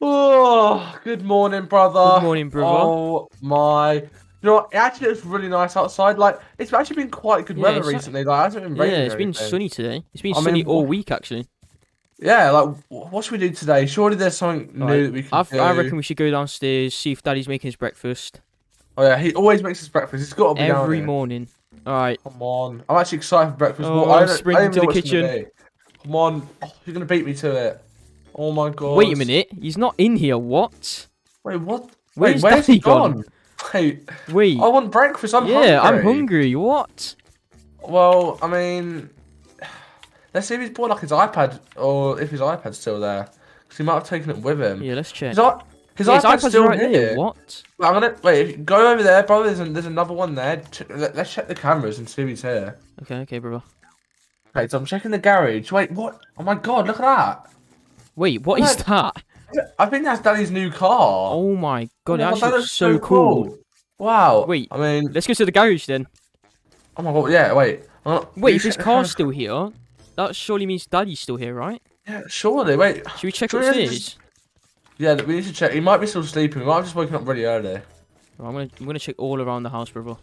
Oh, good morning, brother. Good morning, brother. Oh my. You know what? Actually it's really nice outside. Like, it's actually been quite good Yeah, weather recently. Like, it hasn't been raining. Yeah, it's been sunny today. It's been I sunny mean, all what- week actually. Yeah, like, what should we do today? Surely there's something new that we can I, do. I reckon we should go downstairs, see if Daddy's making his breakfast Oh, yeah, he always makes his breakfast. It's got to be down every morning. All right, Come on. I'm actually excited for breakfast. Oh, I'm sprinting to the gonna kitchen. Come on. Oh, you're going to beat me to it. Oh my god. wait a minute. He's not in here. What? Wait, what? Where's Wait, where's he gone? gone? Wait, Wait. I want breakfast. I'm yeah, hungry. I'm hungry. What? Well, I mean, let's see if he's brought like his iPad or if his iPad's still there. Because he might have taken it with him. Yeah, let's check. His, Yeah, his iPad's, iPad's still right here. there. What? I'm gonna wait. if- Go over there, brother. There's, there's another one there. Let's check the cameras and see if he's here. Okay, okay, brother. Okay, so I'm checking the garage. Wait, what? Oh my god, look at that. Wait, what is that? I think that's Daddy's new car. Oh my god, it my actually that looks so cool. Wow. Wait. I mean, Let's go to the garage then. oh my god. Yeah. Wait. Wait, if his car's still here, that surely means Daddy's still here, right? Yeah, surely. Wait. Should we check upstairs? Yeah, we need to check. He might be still sleeping. We might have just woken up really early. I'm gonna, I'm gonna check all around the house, brother.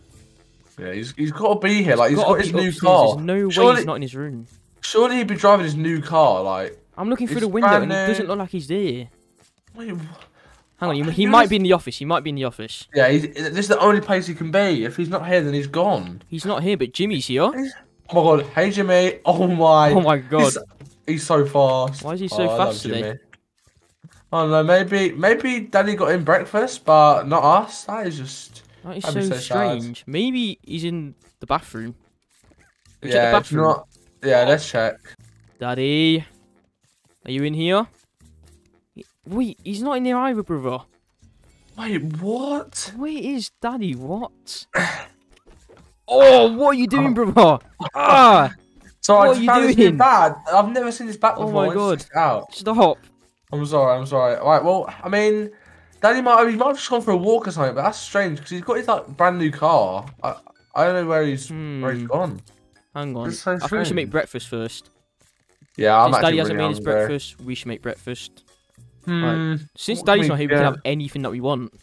Yeah, he's, he's got to be here. Like he's Gotta got his new upstairs, car. There's no way surely, he's not in his room. surely he'd be driving his new car. Like, I'm looking through It's the window and he doesn't look like he's there. wait, Hang on, he, Oh, he might be in the office. He might be in the office. yeah, he's, this is the only place he can be. If he's not here, then he's gone. He's not here, but Jimmy's here. Oh my god, hey Jimmy. Oh my. Oh my god. He's, he's so fast. Why is he Oh, so love fast today? Jimmy. I don't know. Maybe maybe Daddy got him breakfast, but not us. That is just That is so, so sad. strange. Maybe he's in the bathroom. The yeah. It's bathroom. not. Yeah, let's check. Daddy, are you in here? Wait, he's not in there either, brother. Wait, what? Where is Daddy? What? Oh, what are you doing, brother? Ah, Sorry, What I are just you found this doing? bad. I've never seen this back before. Oh my God. just Out. stop. I'm sorry. I'm sorry. All right. Well, I mean, Daddy might he might have just gone for a walk or something, but that's strange because he's got his like brand new car. I I don't know where he's where he's Hmm. gone. Hang on. So I think we should make breakfast first. Yeah, I'm Since Daddy hasn't really made his hungry. breakfast, we should make breakfast. Hmm. Since What Daddy's not here, we can have anything that we want.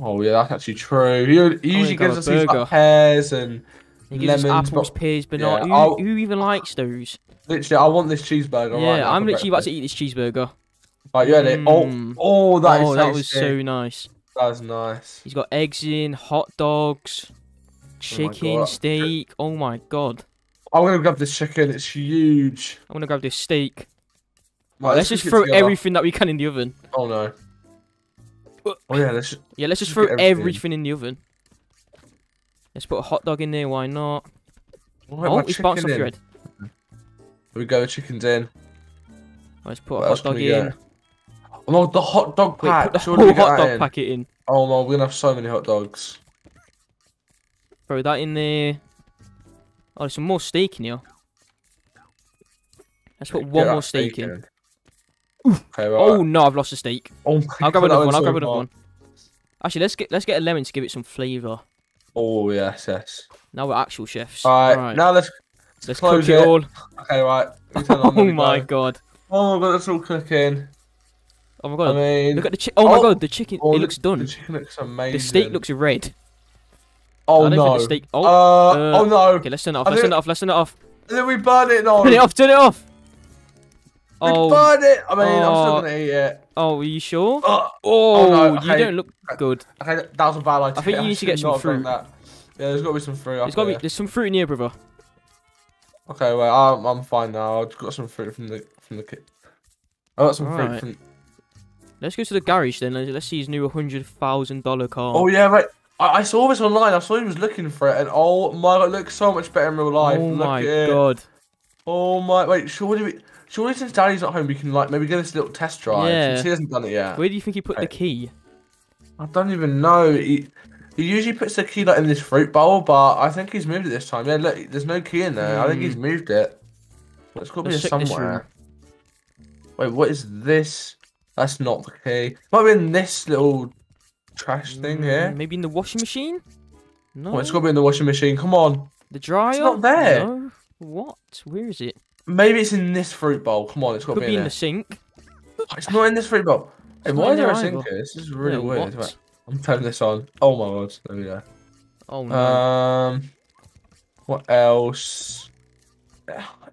Oh yeah, that's actually true. He, he usually grab gives a us these like pears and He gives us Lemons, apples, but- pears, yeah, who, who even likes those? literally, I want this cheeseburger. right yeah, now I'm for literally about to eat this cheeseburger. Right, you ready? Mm. Oh, oh, that is oh, that was so nice. That was nice. He's got eggs in, hot dogs, chicken, God. steak. Oh my god. I'm gonna grab this chicken. It's huge. I'm gonna grab this steak. Right, let's just cook it throw everything that we can in the oven. Oh no. Uh, Oh yeah, let's. Yeah, let's just Just throw everything. everything. in the oven. Let's put a hot dog in there. Why not? Oh, it's bounced off your head. Here we go. Chicken's in. Let's put What a hot dog in. get? Oh no, the hot dog Wait, pack. put the Surely whole hot dog in. packet in. Oh no, we're gonna have so many hot dogs. Throw that in there. Oh, there's some more steak in here. Let's put one more steak in. Okay, oh, right. Oh no, I've lost a steak. oh I'll grab another one. I'll so grab another one. Actually, let's get let's get a lemon to give it some flavour. Oh yes, yes. Now we're actual chefs. Alright, Right, now let's. let's close cook it it. all. Okay, right. we turn on, Oh my go. god. Oh my god, it's all cooking. Oh my god! I mean, Look at the chicken. Oh my oh, god, the chicken. oh, it looks done. The chicken looks amazing. The steak looks red. Oh no. the. Oh, uh, uh, oh no. okay. Let's turn it off. I Let's turn it off. Let's turn it off. And then we burn it. No. Turn it off. Turn it off. We Oh, burn it. I mean, I'm still Oh. gonna eat it. oh, are you sure? Oh, Oh, no, you don't look good. okay, that was a bad idea. I think you need to should get some fruit. Yeah, there's got to be some fruit. There's got to be. There's some fruit in here, brother. Okay, well, I'm, I'm fine now. I've got some fruit from the from the kit. I got some Alright. fruit from. Let's go to the garage then. Let's let's see his new hundred thousand dollar car. Oh yeah, right. I, I saw this online. I saw he was looking for it, and oh my god, it looks so much better in real life. Oh Look my it. god. Oh my. Wait, surely we. Surely since Daddy's not home, we can like maybe get this a little test drive. Yeah. Since he hasn't done it yet. Where do you think he put the key? I don't even know. He, he usually puts the key like in this fruit bowl, but I think he's moved it this time. Yeah, look, there's no key in there. I think he's moved it. It's got to be Hmm. Let's here check this somewhere. Wait, what is this? That's not the key. Might be in this little trash thing Mm, here. Maybe in the washing machine? No. It's got to be in the washing machine. Come on. the dryer? It's not there. No. What? Where is it? Maybe it's in this fruit bowl. Come on, it's got to be be in in the sink. It's not in this fruit bowl. Hey, why is there a in there sinker? This is really Yeah, weird. what? I'm turning this on. Oh my god. There we go. Oh no. Um, what else?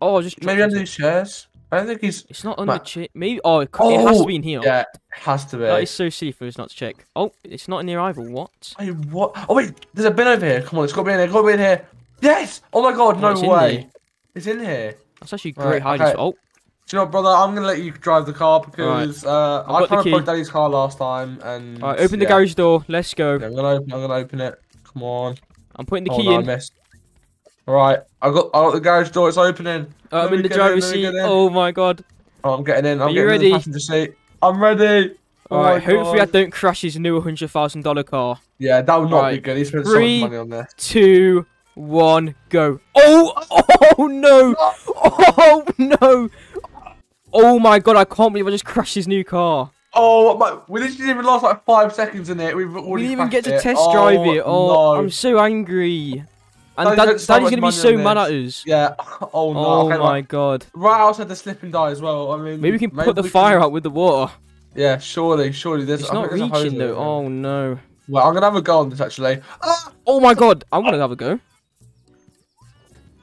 oh, I just Maybe under these chairs. I don't think he's. It's not under Ma- chair. Maybe. Oh, it, co- it has Oh, to be in here. Yeah, it has to be. That is so silly for us not to check. Oh, it's not in here either. What? Wait, what? Oh wait, there's a bin over here. Come on, it's got to be in here. Got to be in here. Yes. Oh my god, Oh, no it's way. there. It's in here. That's actually Right, great hiding. okay. Oh, Do you know, what, brother? I'm gonna let you drive the car because uh, I kind I got the tried to key. broke Daddy's car last time and. Alright, open the garage door. Let's go. Yeah, I'm gonna open. I'm gonna open it. Come on. I'm putting the oh, key no, I in. missed. All right, I got. I got the garage door. It's opening. Uh, I'm in the driver's seat. Oh my god. Oh, I'm getting in. I'm Are you getting in ready? the passenger seat. I'm ready. Oh my Alright, hopefully I don't crash his new hundred thousand dollar car. Yeah, that would not be Right, good. He spent three- so much money on this. Two, one, go. Oh, oh no, oh no. Oh my god, I can't believe I just crashed his new car. Oh my! We literally didn't even last like five seconds in it. We've already. We didn't even get to it. test drive it. Oh, no. I'm so angry. And Daddy's Dad, so Daddy's gonna be so mad at us. Yeah. Oh no. Oh okay, my right, god. right outside the slip and die as well. I mean, Maybe we can put the fire can- out with the water. Yeah, surely, surely. There's. It's I not think there's a reaching though. Oh no. Well, I'm gonna have a go on this actually. Ah! Oh my god, I'm gonna have a go.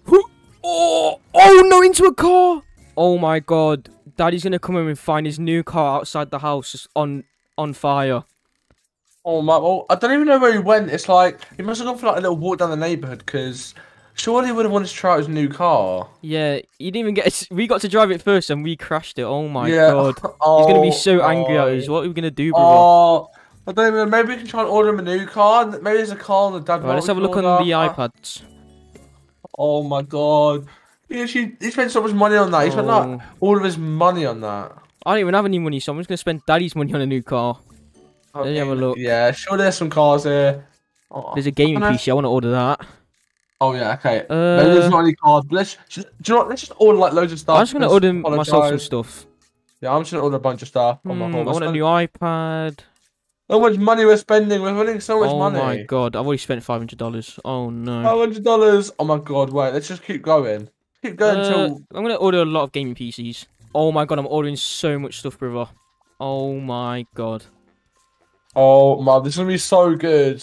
Who- Oh, oh no, into a car. Oh my god, Daddy's gonna come in and find his new car outside the house just on on fire. Oh my! Well, I don't even know where he went. It's like he must have gone for like a little walk down the neighborhood because surely he would have wanted to try out his new car. Yeah, he didn't even get. We got to drive it first and we crashed it. Oh my yeah. god, oh, he's gonna be so oh, angry at us. What are we gonna do, brother? Oh, I don't even. Maybe we can try and order him a new car. Maybe there's a car on the dad. Right, let's have a look on the iPads. Oh my god! He actually he spent so much money on that. He spent like Oh. all of his money on that. I don't even have any money, so I'm just gonna spend Daddy's money on a new car. Let me have a look. Yeah, sure. There's some cars here. Oh, There's a gaming Can I- PC. I want to order that. oh yeah, okay. Maybe Uh, there's not any cars. But let's. Do you know what? Let's just order like loads of stuff. I'm just gonna Let's order myself some apologise. stuff. Yeah, I'm just gonna order a bunch of stuff. My Hmm, I we're want a new iPad. How much money we're spending? We're spending so much oh money. Oh my god, I've already spent five hundred dollars. Oh no. Five hundred dollars. Oh my god! Wait, let's just keep going. Keep going Uh. I'm gonna order a lot of gaming PCs. Oh my god, I'm ordering so much stuff, brother. Oh my god. Oh my, this is gonna be so good.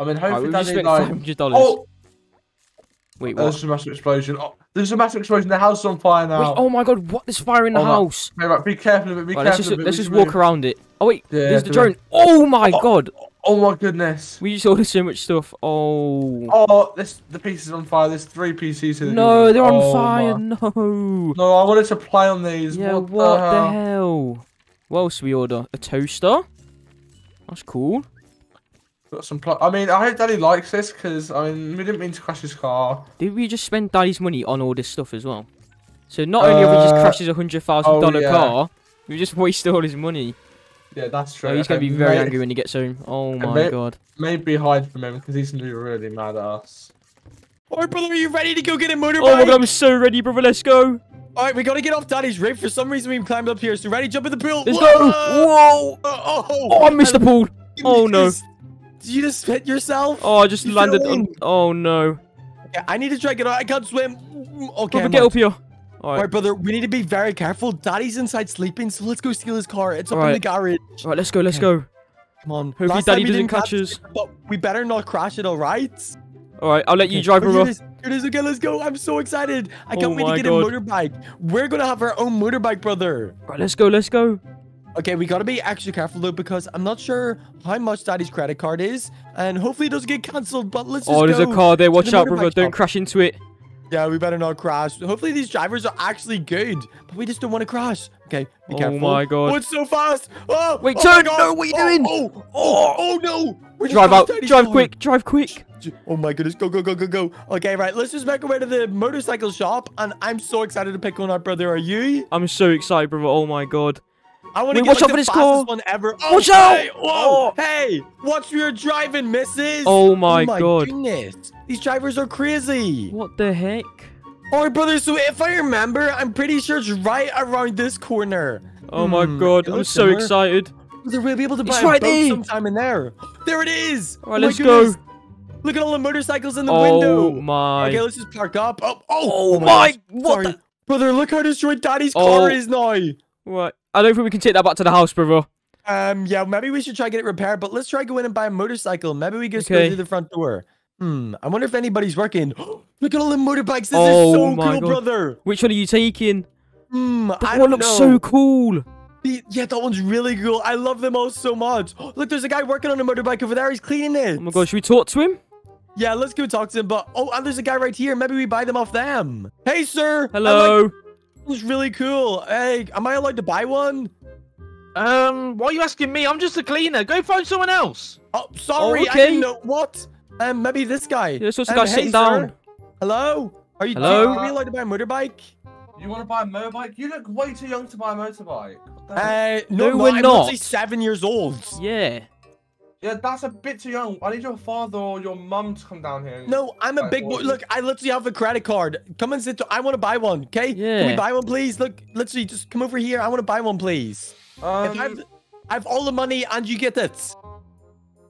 I mean, Right, hopefully, Daddy spent like. hundred dollars. Oh, Wait, oh, there's a massive explosion. Oh, there's a massive explosion. The house is on fire now. Wait, oh my god, what? There's fire in the Oh, house. Okay, right, be careful of it. Be Right, let's careful just of it. let's just walk move. around it. Oh wait, Yeah, there's the do it. drone. Oh my Oh. god. Oh my goodness. We just ordered so much stuff. Oh. Oh, this the pieces on fire. There's three PCs here. no, they're on Oh, fire. my- No. No, I wanted to play on these. Yeah, what, what, the the hell? hell? What else we order? A toaster? That's cool. Got some. Pl- I mean, I hope Daddy likes this because I mean, we didn't mean to crash his car. Did we just spend Daddy's money on all this stuff as well? So not only have we just Uh, crashed his hundred thousand oh, dollar yeah. car, we just wasted all his money. Yeah, that's true. Oh, he's gonna be very may- angry when he gets home. Oh my may- god. Maybe hide from him because he's gonna be really mad at us. Alright, brother, are you ready to go get a motorbike? Oh my god, I'm so ready, brother. Let's go. Alright, we gotta get off Daddy's rig. For some reason, we climbed up here. So ready, jump in the pool. Let's Whoa! go. Whoa. Oh, oh, oh, Oh, I missed the pool. Oh, no. just- Did you just hit yourself? Oh, I just You landed on. Oh no. Okay, I need to try to get out. I can't swim. Mm, okay, Brother, get up here. Alright. Alright, brother, we need to be very careful. Daddy's inside sleeping, so let's go steal his car. It's up in the garage. Alright, let's go. Let's Okay. go. Come on. Hopefully Last Daddy doesn't catch us. But we better not crash it, alright? Alright, I'll let you Okay. drive, Oh, here brother. It is. Here it is. Okay, let's go. I'm so excited. I Oh can't wait to get God. a motorbike. We're gonna have our own motorbike, brother. Right, let's go. Let's go. Okay, we gotta be extra careful though because I'm not sure how much Daddy's credit card is, and hopefully it doesn't get cancelled. But let's just Oh, there's a car there. Watch the out, brother. motorbike Don't crash into it. Yeah, we better not crash. Hopefully these drivers are actually good, but we just don't want to crash. Okay, be Oh careful. Oh my God. Oh, it's so fast. Oh, Wait, oh turn. No, what are you Oh, doing? Oh, oh, oh, no. We Drive out. Daddy's Drive car. quick. Drive quick. Oh my goodness, go, go, go, go, go. Okay, right, let's just make our way to the motorcycle shop, and I'm so excited to pick one up, brother. Are you? I'm so excited, brother. Oh my god. I want to get watch like, out the for this fastest car. one ever. Watch oh, out. Hey, whoa, Oh. hey, watch where you're driving, missus. Oh my God. goodness, these drivers are crazy. What the heck? All right, brother. So if I remember, I'm pretty sure it's right around this corner. Oh my Hmm, god. I'm so similar. excited. Brother, we'll be able to It's buy a right boat there. sometime in there. There it is. All right, Oh let's go. Goodness. Look at all the motorcycles in the Oh window. Oh my. Okay, let's just park up. Oh, oh, Oh oh my- gosh. what Sorry. the- Brother, look how destroyed Daddy's Oh. car is now. What? I don't think we can take that back to the house, brother. Um, yeah, maybe we should try get it repaired, but let's try go in and buy a motorcycle. Maybe we just go through the front door. Hmm, I wonder if anybody's working. Look at all the motorbikes. This Oh is so my cool, God. brother. Which one are you taking? Hmm, That I one don't looks know. so cool. The- Yeah, that one's really cool. I love them all so much. Look, there's a guy working on a motorbike over there. He's cleaning it. Oh my god, should we talk to him? Yeah, let's go talk to him. But oh, and there's a guy right here. Maybe we buy them off them. Hey, sir. I like- Hello. That was really cool. Hey, am I allowed to buy one? Um, why are you asking me? I'm just a cleaner. Go find someone else. Oh, sorry. I okay. didn't know. What? Um, maybe this guy. Yeah, so it's um, guy hey, sitting sir. down. Hello? Are you? Hello? Are we allowed to buy a motorbike? You want to buy a motorbike? You look way too young to buy a motorbike. What? Uh, no, No, no we're I'm not. only seven years old. Yeah. Yeah, that's a bit too young. I need your father or your mum to come down here. No, I'm a Right, big boy. Look, I literally have a credit card. Come and sit. I want to buy one. Okay? Yeah. Can we buy one, please? Look, literally, just come over here. I want to buy one, please. Um, if I've, I have all the money and you get it.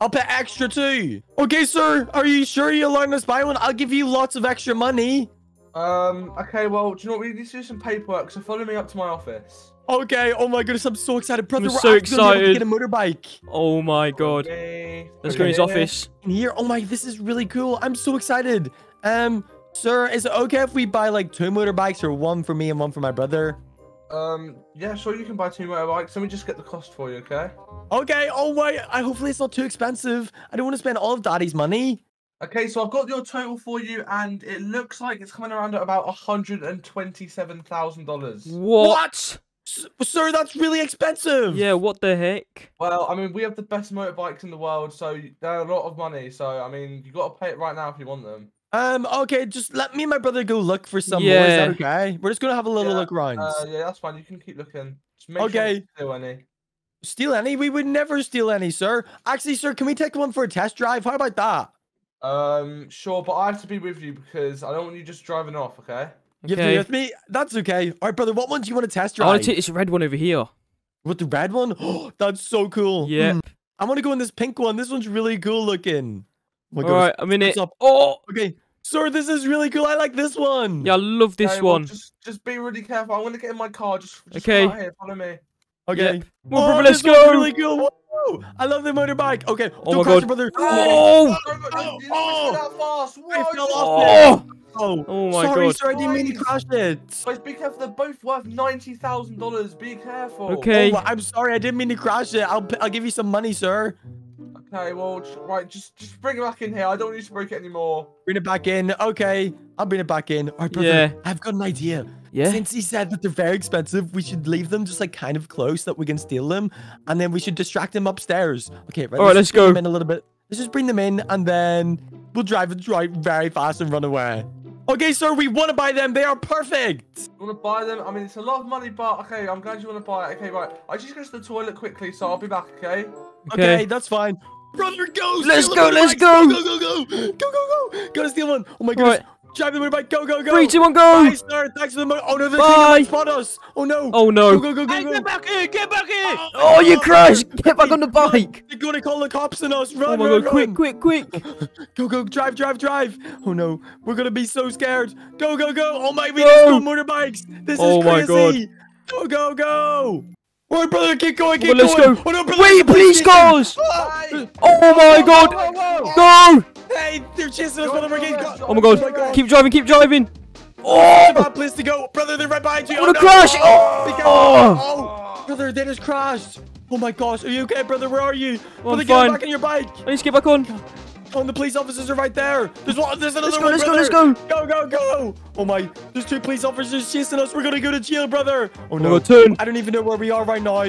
I'll pay extra too. Okay, sir. Are you sure you're allowing us buy one? I'll give you lots of extra money. um, okay, well, do you know what? We need to do some paperwork, so follow me up to my office. Okay. Oh my goodness, I'm so excited, brother. I'm we're so gonna able to excited. Get a motorbike Oh my god. Okay. Let's go in his office. in here. Oh my, this is really cool. I'm so excited. Um, sir, is it okay if we buy like two motorbikes or one for me and one for my brother? Um, yeah, sure, you can buy two motorbikes. Let me just get the cost for you, okay? Okay. Oh my. I hopefully it's not too expensive. I don't want to spend all of Daddy's money. Okay, so I've got your total for you, and it looks like it's coming around at about hundred and twenty-seven thousand dollars. What? S- sir, that's really expensive. Yeah, what the heck? Well, I mean, we have the best motorbikes in the world, so they're a lot of money. So, I mean, you got to pay it right now if you want them. Um. Okay. Just let me and my brother go look for some more. Is Yeah. that okay? We're just gonna have a little Yeah, look around. Uh, yeah, that's fine. You can keep looking. Just make sure you Okay. steal any. steal any? We would never steal any, sir. Actually, sir, can we take one for a test drive? How about that? Um, sure, but I have to be with you because I don't want you just driving off. Okay. You have to be Okay. with me? That's okay. All right, brother. What one do you want to test drive? I drive? want to take this red one over here. With the red one? Oh, that's so cool. Yeah. Hmm. I want to go in this pink one. This one's really cool looking. Oh my All gosh. right, I'm in it. Up? Oh, Okay. Sir, this is really cool. I like this one. yeah, I love this Okay, well, one. just, just be really careful. I'm gonna get in my car. Just, just Okay. Here. Follow me. Okay. Yep. Come on, Oh, brother, let's this one's go. really cool. Whoa. I love the motorbike. Okay. Oh don't my crash God. brother. Oh, Don't go- don't- you don't oh. go that fast. I fell off oh, Oh, Oh my sorry, God. sir. I didn't mean to crash it. Guys, be careful. They're both worth ninety thousand dollars. Be careful. Okay. Oh, I'm sorry. I didn't mean to crash it. I'll, p- I'll give you some money, sir. Okay. Well, right. Just, just bring it back in here. I don't need to break it anymore. Bring it back in. Okay. I'll bring it back in. All right, brother. Yeah. I've got an idea. Yeah. Since he said that they're very expensive, we should leave them just like kind of close that we can steal them, and then we should distract them upstairs. Okay, right. All right, let's just bring go. Them in a little bit. Let's just bring them in, and then we'll drive it right very fast and run away. Okay, sir, we want to buy them. They are perfect. You want to buy them? I mean, it's a lot of money, but okay. I'm glad you want to buy it. Okay, right. I just go to the toilet quickly, so I'll be back. Okay. Okay, Okay. that's fine. Brother, go! Let's steal go, the let's motorbikes. go. Go, go, go, go, go, go, go! Gotta steal one. Oh my goodness! Drive the motorbike. Go, go, go! Three, two, one, Bye, go. sir. Thanks for the mo- Oh no, the Bye. cleaner spot us. Oh no! Oh Go, no. go, go, go, Hey, get back here! Get back here! Oh, you crashed. Get back on the bike. They're gonna call the cops on us. Run, Oh my run, god, quick, run. quick, quick. Go, go, drive, drive, drive. Oh no, we're gonna be so scared. Go, go, go. Oh my, we Go. just go motorbikes. This Oh is my crazy. Go, go, go. All right, brother, keep going, keep Well, let's going. go. Oh no, brother, Wait, the police station. cars. Ah! Oh my god. Whoa, whoa, whoa. Go. Hey, they're chasing us, Go, brother. We're getting go, caught. Oh my god. Keep driving, keep driving. Oh! It's a Oh. bad place to go. Brother, they're right behind you. I'm gonna oh, no. crash. Oh. Oh. Oh! oh, brother, they just crashed. Oh my gosh, are you okay, brother? Where are you? brother, I'm fine. get back on your bike. I need to get back on. Oh, and the police officers are right there. There's one. There's another Let's go, one. let's go, let's go. Go, go, go. Oh my, there's two police officers chasing us. We're gonna go to jail, brother. Oh Oh no. god, turn. I don't even know where we are right now.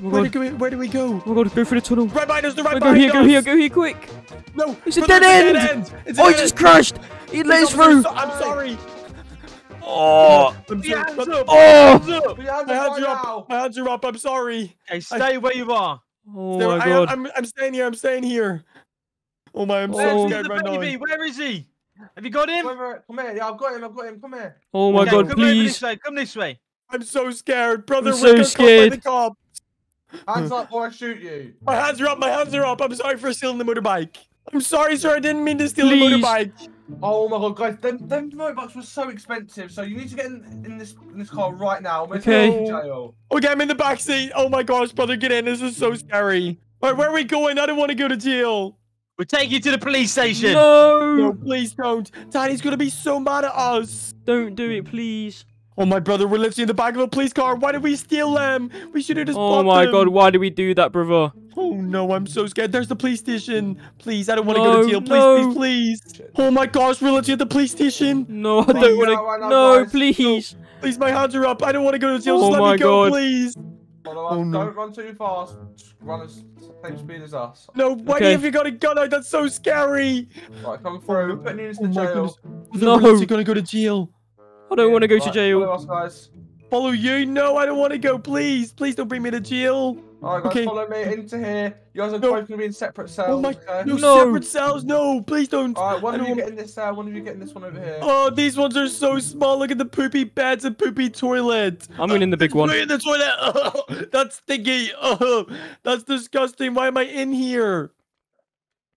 Oh Where do, we, where do we go? Oh my god, go through the tunnel. Right behind us. They're right Go behind here, go us. here, go here, quick. No, It's a brother, dead it's end. It's Oh, he just crashed. He let us through. officers, I'm sorry. Oh. I'm sorry. Oh. hands up! Oh. Hands up! Hands My hands are up. now. My hands are up. I'm sorry. Okay, stay where you are. Oh There- my I, god. am I'm staying here. I'm staying here. Oh my, I'm so Oh. scared the right now. Where is he? Have you got him? Come here, come here. Yeah, I've got him. I've got him. Come here. Oh my Okay, god, come over please. this way. Come this way. I'm so scared, brother. I'm so got caught by scared. the cops. Hands up or I shoot you. My hands are up. My hands are up. I'm sorry for stealing the motorbike. I'm sorry, sir. I didn't mean to steal Please. the motorbike. Oh my god, guys, them, them motorbikes were so expensive, so you need to get in, in this in this car right now. We're Okay. going to jail. Okay, I'm in the back seat. Oh my gosh, brother, get in. This is so scary. All right, where are we going? I don't want to go to jail. We'll take you to the police station. No, No, please don't. Daddy's gonna be so mad at us. don't do it, please. Oh my brother, we're literally in the back of a police car. Why did we steal them? We should have just Oh bought my them. god, why did we do that, brother? Oh no, I'm so scared. There's the police station. Please, I don't want to go to jail. Please, no. please, please. Oh my gosh, we're literally at the police station. No, I Please, don't want to. not, No, guys? please. Please, my hands are up. I don't want to go to jail. Oh Just let my me go, God. please. Oh, no. Don't run too fast. Just run as same speed as us. No, why Okay. have you got a gun out? That's so scary. Right, come through. We're putting you Oh into my jail. goodness. No. We're literally gonna go to jail. I don't want to go to jail. Follow us, guys. Follow you? No, I don't want to go. Please, please don't bring me to jail. Alright, guys, Okay. follow me into here. You guys are No. both going to be in separate cells, Oh my, okay? no, No. separate cells. No, please don't. Alright, one I of you don't get in this cell, one of you get in this one over here. Oh, these ones are so small. Look at the poopy beds and poopy toilet. I'm in the big one. Put in the toilet. Oh, that's stinky. Oh, that's disgusting. Why am I in here?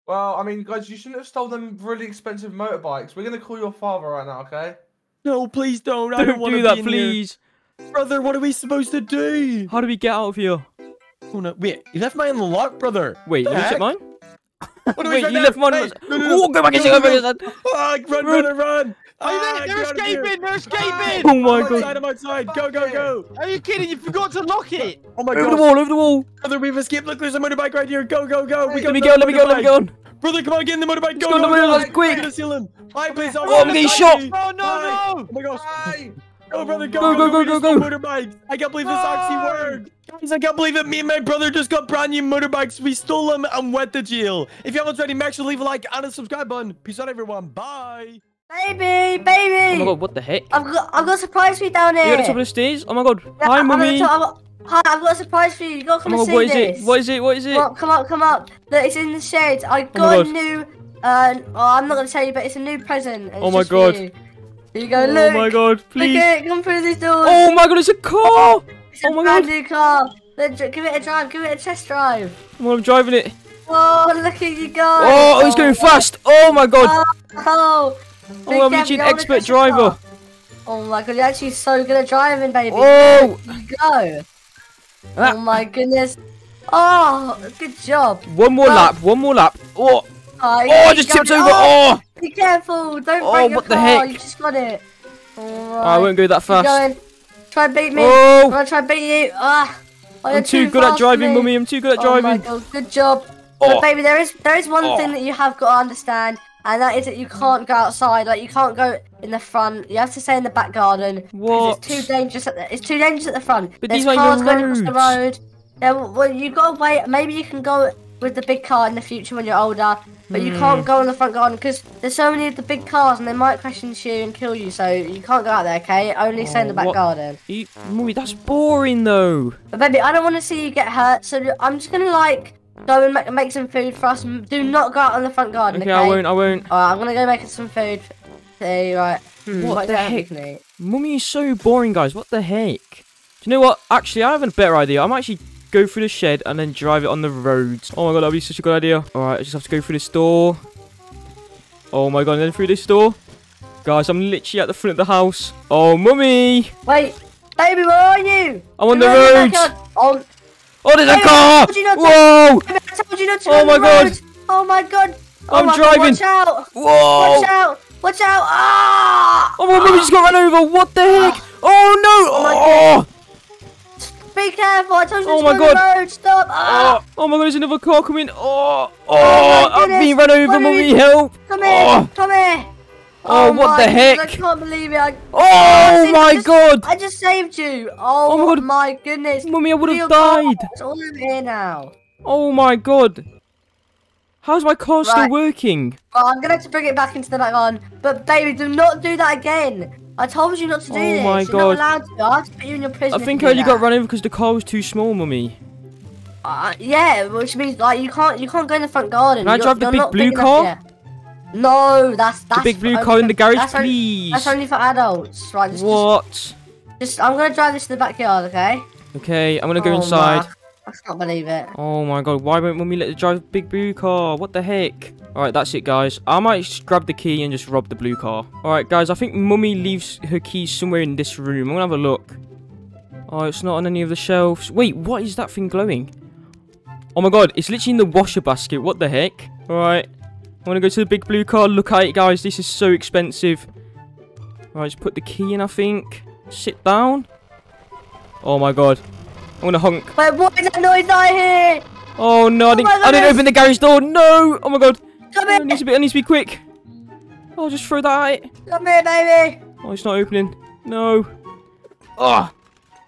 Well, I mean, guys, you shouldn't have stolen them really expensive motorbikes. We're going to call your father right now, okay? No, please don't. I don't Don't want do to that, be in here. please. Brother, what are we supposed to do? How do we get out of here? Oh no, wait, you left mine in the lock, brother. Wait, you took mine? What do we Wait, you now? left mine. Hey, no, no, no. Oh, go back No, inside. no, back no. inside. Ah, run, Run. run! Are Ah, they, they're get out of here. escaping. They're escaping. Oh my I'm god. outside, I'm outside. Go, go, go. Are you kidding? You forgot to lock it. Oh my Over the wall, over the wall. Brother, we've escaped. Look, there's a motorbike right here. Go, go, go. We Hey, Let me go, let me go, let me go on. Brother, come on, get in the motorbike. Go, go on go, the go. quick. I'm gonna steal him. Hi, please. Oh, officer, I'm getting shot. Oh no, Hi. no. Oh my gosh. Hey! Go, brother, go, Go, go, go, go, we go, go. Motorbikes. I can't believe this actually worked. Guys, I can't believe it. Me and my brother just got brand new motorbikes. We stole them and went to jail. If you haven't already, make sure to leave a like and a subscribe button. Peace out, everyone. Bye. Baby, baby! Oh my god, what the heck? I've got, I've got a surprise for you down here. You at the top of the stairs? Oh my god. Yeah, Hi, I'm mummy. top- Hi, I've got a surprise for you. You gotta Oh come my and god, see what is this. it? What is it? What is it? Come up, come up, come up. Look, it's in the shed. I my got a new. Uh, oh, I'm not gonna tell you, but it's a new present. Oh my God. you. Here you go. Oh look. my god, Look please. at it. Come through these doors. Oh my god, it's a car! it's a oh my brand God. new car. Look, give it a drive. Give it a test drive. Oh, I'm driving it. Oh, look at you go. Oh, he's going fast. Oh my god. Oh, Oh, I'm Kev, reaching you're on the expert driver. car. Oh my god, you're actually so good at driving, baby. Oh! Go. Ah. Oh my goodness. Oh, good job. One more Oh. lap, one more lap. Oh, Oh, oh, I just tipped over. Oh, Oh, be careful. Don't Oh, break your what the car. heck? You just got it. Alright. I won't go that fast. going. Try and beat me. Oh. I'm gonna try and beat you. Ah. Oh, I'm too good at driving, mummy. I'm too good at Oh my driving. god, good job. Oh. But baby, there is there is one Oh. thing that you have got to understand, and that is that you can't go outside. Like you can't go in the front. You have to stay in the back garden. What? It's too dangerous at the. It's too dangerous at the front. But There's these cars even going across the road. Yeah, well, you gotta wait. Maybe you can go with the big car in the future when you're older, but you Hmm. can't go in the front garden because there's so many of the big cars and they might crash into you and kill you. So you can't go out there. Okay, only stay in the Oh, back what- garden. You, mummy, that's boring though. But baby, I don't want to see you get hurt, so I'm just gonna like go and make, make some food for us. Do not go out on the front garden, Okay, okay? I won't. I won't. Alright, I'm gonna go make some food. There, right. Hmm, What what the do I have heck? Mummy is so boring, guys. What the heck? Do you know what? Actually, I have a better idea. I'm actually go through the shed and then drive it on the roads. Oh my god, that'd be such a good idea. All right, I just have to go through this door. Oh my god, and then through this door. Guys, I'm literally at the front of the house. Oh, mummy! Wait, baby, where are you? I'm on You're the in roads. Oh, Oh, there's a Baby, car! told you Whoa! baby, told you not to Oh my God. Oh my god. Oh I'm my driving. God, watch out. Whoa! Watch out. Watch out. Ah! Oh my god, we just got run over. What the heck? Oh no! my Oh! Be careful. I told you Oh to my go on God. the road. Stop. Ah! Oh, oh my god, there's another car coming. Oh, oh, my I'm being run over, What are mummy, you- help! Come here. Oh. Come here. Oh, what my the goodness, I can't believe it. I, Oh see, my I just- god! I just saved you. Oh, Oh my my, God. goodness. Mummy, I would have died. It's all over here now. Oh my god! How's my car still working? Well, I'm gonna have to bring it back into the back on. But baby, do not do that again. I told you not to do Oh this. my You're God. not allowed to. I have to put you in your prison. I think I only got run over because the car was too small, mummy. Uh, yeah, which means like you can't you can't go in the front garden. Can I You're- drive the you're big blue big car? No, that's that's The big blue car in the garage, that's only- please. That's only for adults, right? Just, What? Just, just I'm gonna drive this to the backyard, okay? Okay, I'm gonna go Oh, inside. my- I can't believe it. Oh my god, why won't mummy let her drive the big blue car? What the heck? Alright, that's it guys. I might just grab the key and just rob the blue car. Alright guys, I think mummy leaves her keys somewhere in this room. I'm gonna have a look. Oh, it's not on any of the shelves. Wait, what is that thing glowing? Oh my god, it's literally in the washer basket. What the heck? Alright. I want to go to the big blue car. Look at it, guys. This is so expensive. Alright, just put the key in, I think. Sit down. Oh my god. I'm gonna honk. Wait, what is that noise I hear? Oh no, I Oh didn't, my I didn't open the garage door. No! Oh my god. Come I need to be, I need to be quick. I'll just throw that at it. come here, baby. Oh, it's not opening. No. Ah.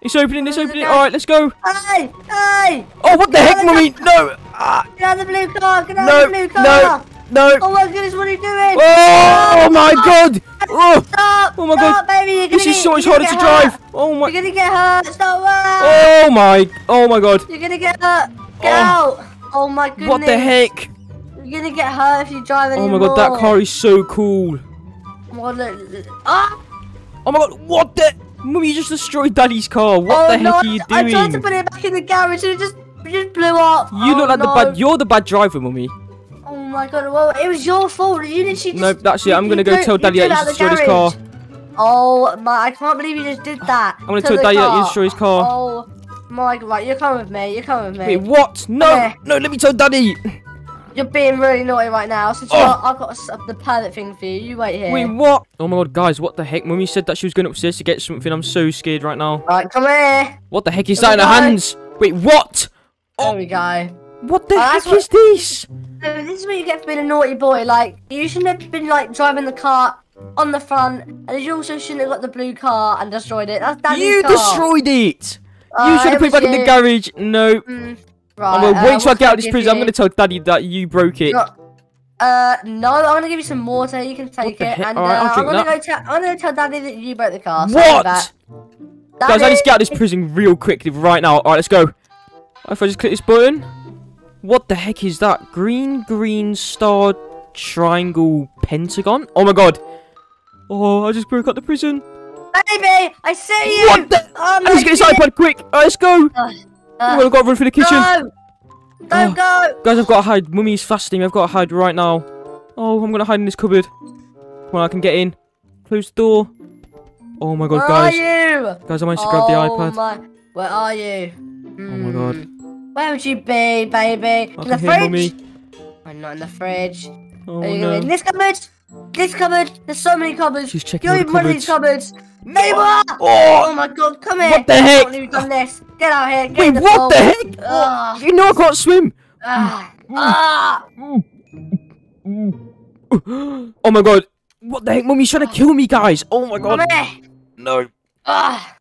It's opening, it's opening. Alright, let's go. Hey, hey, Oh, what the heck, out of the mummy? No. Ah. get out of the blue car, get out No, of the blue car. no, no. Oh my goodness, what are you doing? Oh my god. Oh, Stop! Oh my God. Stop, baby! This is so much harder to drive. hurt. Oh my. You're gonna get hurt. Stop! Oh my. Oh my god. You're gonna get hurt. Get Oh. out! Oh my goodness! What the heck? You're gonna get hurt if you drive anymore. Oh my god, that car is so cool. Oh my god, look, look. Ah! Oh my god, what the? Mummy, you just destroyed Daddy's car. What oh, the no, heck are you doing? I tried to put it back in the garage and it just, it just blew up. You oh, look like no. the bad. You're the bad driver, Mummy. Oh my god, well, it was your fault. You literally just. Nope, that's it. I'm gonna go tell Daddy that you destroyed his car. Oh my, I can't believe you just did that. I'm gonna tell the Daddy that you destroyed his car. Oh my god, right, you're coming with me. You're coming with me. Wait, what? No, Okay. no, let me tell Daddy. You're being really naughty right now. Since Oh. I've got s- the pilot thing for you. You wait here. Wait, what? Oh my god, guys, what the heck? Mummy said that she was going upstairs to get something. I'm so scared right now. Right, come here. What the heck is There that in her hands? Wait, what? There we go. What the Oh, heck that's is what- this? So this is what you get for being a naughty boy. Like you shouldn't have been like driving the car on the front, and you also shouldn't have got the blue car and destroyed it. That's Daddy's You car. destroyed it. Uh, you should have put it back in the garage. No. Mm, right. I'm gonna uh, wait till I get out of this prison. I'm gonna tell Daddy that you broke it. No, Uh, no, I'm gonna give you some water. You can take it, and uh, I'm gonna that. go tell. I'm gonna tell Daddy that you broke the car. Sorry What? Guys, I need to get out of this prison real quickly right now. Alright, let's go. If I just click this button. What the heck is that? Green, green, star, triangle, pentagon? Oh my god. Oh, I just broke out the prison. baby, I see you. What the? Oh I my need to get this iPad quick. Alright, let's go. Uh, uh Oh, I've got to run for the kitchen. No, don't go. Guys, I've got to hide. Mummy's fasting. I've got to hide right now. Oh, I'm going to hide in this cupboard. Come on, I can get in. Close the door. Oh my god, Where guys. are you? Guys, I managed to grab the oh iPad. My, where are you? Oh my God. Hmm. Where would you be, baby? I in can the fridge? Mummy. I'm not in the fridge. Oh are you gonna in this cupboard? This cupboard? There's so many cupboards. She's checking You're in one of these cupboards. Neighbor! Oh Oh! my god, come here. What the heck? I can't believe you've done this. Get out here. Get Wait, in the what pool. the heck? You know I can't swim. Ah. Ah. Oh my god. What the heck? Mummy's trying to kill me, guys. Oh my god. here. No. Ah.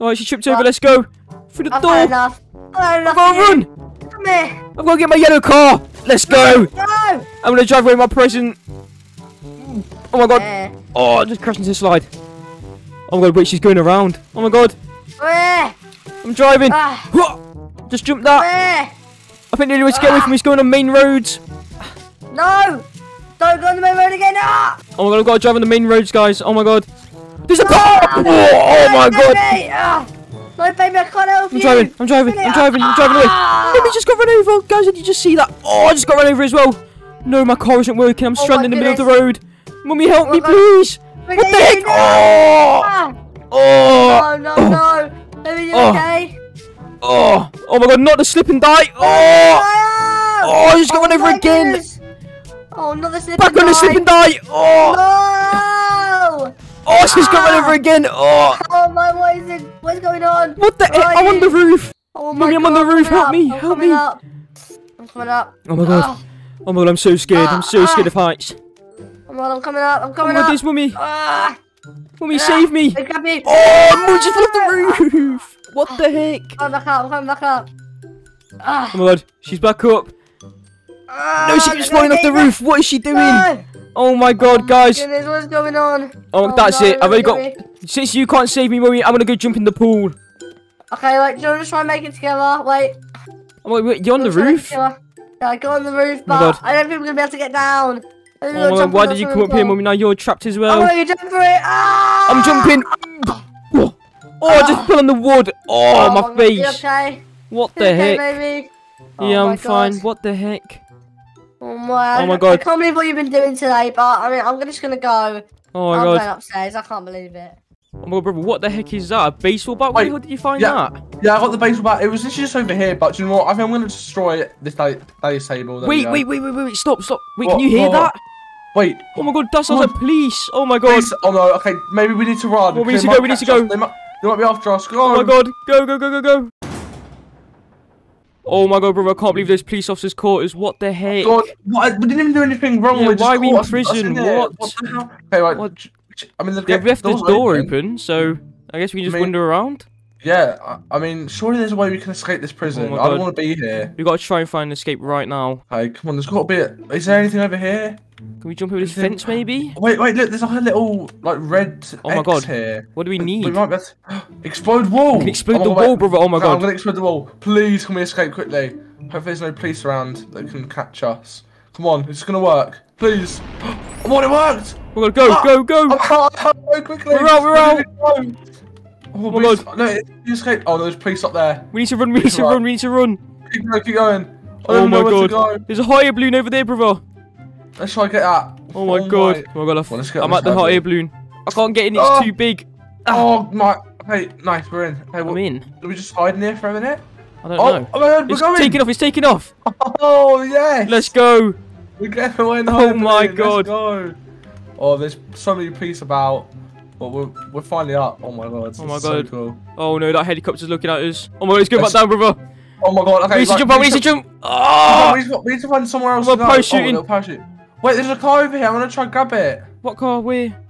Alright, she tripped over. Let's go. Through the I've door. had enough. I've had enough. I've got to run. Come here. I've got to get my yellow car. Let's go. No. I'm going to drive away my present. Oh my god. Where? Oh, I just crashed into the slide. Oh my god, wait, she's going around. Oh my god. Where? I'm driving. Ah. Just jump that. Where? I think the only way to get away from me is going on main roads. No! Don't go on the main road again! Ah! Oh my god, I've got to drive on the main roads, guys. Oh my god. There's a car! Oh, oh my god. Ah! No, baby, I can't help I'm you! driving, I'm driving, I'm driving, I'm driving away. Mummy just got run over. Guys, did you just see that? Oh, I just got run over as well. No, my car isn't working. I'm Oh stranded in the middle of the road. Mummy, help me, Oh my- please. What the heck? you. Oh! Ah! Oh! Oh, no, no! Baby, you Oh. okay? Oh! Oh my god, not the slip and die! Oh! Oh, I just got run over again. goodness. Oh, not the slip Back and on the die. slip and die! Oh! No! Oh, she's got run over again! Oh! Oh my, what is it? What's going on? What the heck? Where I'm on the roof! Oh my Mummy, I'm on the roof, help up. me, I'm help coming me. Up. I'm coming up. Oh my god. Ah, Oh my god, I'm so scared. I'm so Ah, scared ah. of heights. come on, I'm coming up. I'm coming Oh my god, up. there's mummy. Ah, Mummy, ah, save me! Grab me. Oh, mummy just fell off the roof! What the heck? I'm back up. I'm coming back up. Ah, Oh my god, she's back up. ah, No, she keeps falling off the roof. What is she doing? No. Oh my god, guys. Goodness, what's going on? Oh, that's no, it. I've only got. Since you can't save me, mummy, I'm gonna go jump in the pool. Okay, like, do you want to try and make it together? Wait. Oh, wait, wait, you're on the let's try and make it roof? Yeah, I go on the roof, Oh but. I don't think we're gonna be able to get down. Oh my why did you come up here, mummy? Now you're trapped as I'm well. gonna jump for it. Ah! I'm jumping. Oh, oh I just fell on the wood. Oh, I'm my face. Okay. What the okay, heck? baby? Oh yeah, my I'm fine. God. What the heck? Oh my! Oh my God. I can't believe what you've been doing today, but I mean, I'm just gonna go. Oh my I'm god. going upstairs. I can't believe it. Oh my god, brother, what the heck is that? A baseball bat? Where Wait, the hell did you find yeah. that? Yeah, I got the baseball bat. It was literally just over here, but do you know what? I think I'm gonna destroy this day, day's table. Wait, wait, wait, wait, wait, wait, stop, stop. Wait, What? can you hear What? that? Wait, Oh my god, that sounds like police. Oh my god. please. Oh no. Okay, maybe we need to run. Well, we need to go, we need to go. They might, they might be after us. Go Oh my god, go, go, go, go, go. Oh my god, brother, I can't believe there's police officers' quarters. What the heck? God, what? We didn't even do anything wrong. Yeah, why are we in caught us- us prison? What? hell? Okay, right. What? I mean, the They've left the door's door open, so I guess we can just I mean- wander around. Yeah, I, I mean, surely there's a way we can escape this prison. Oh I don't want to be here. We've gotta try and find an escape right now. Hey, come on. There's got to be. A, is there anything over here? Can we jump over this fence, maybe? Wait, wait. Look, there's like a little like red Oh my X God. here. What do we need? We might be able to... explode wall. Can explode Oh the God, wall, brother. Oh my god. I'm gonna explode the wall. Please, can we escape quickly? Hopefully, there's no police around that can catch us. Come on, it's gonna work. Please. Oh, it worked. We're gonna go, Ah! go, go. I can't, I can't go quickly. We're out, we're out. Didn't even know. Oh, Oh my please. No, it- you escaped. Oh, there's police up there. We need to run, we need to run, we need to run. Keep going, keep going. Oh my know where to god. go. There's a hot air balloon over there, brother. Let's try and get that. Oh my god. Oh my god, Well, get I'm at the hot air balloon. I can't get in, it's Oh. too big. Ah. Oh my. Hey, nice, we're in. Hey, what, in. do we just hide in here for a minute? I don't Oh, know. oh my god, we're It's going. taking off, it's taking off. Oh yes. Let's go. We're getting away in the Oh my God. Let's go. Oh, there's so many police about. But we're, we're finally up. Oh my god. Oh my is so God. cool. Oh no, that helicopter's looking at us. Oh my god, it's going back down, brother. Oh my god. Okay. we need to jump out, we need to jump. Oh, Oh! we, need to, we need to find somewhere else We're to go. parachuting. Oh, parachute. Wait, there's a car over here. I'm gonna try and grab it. What car? Where?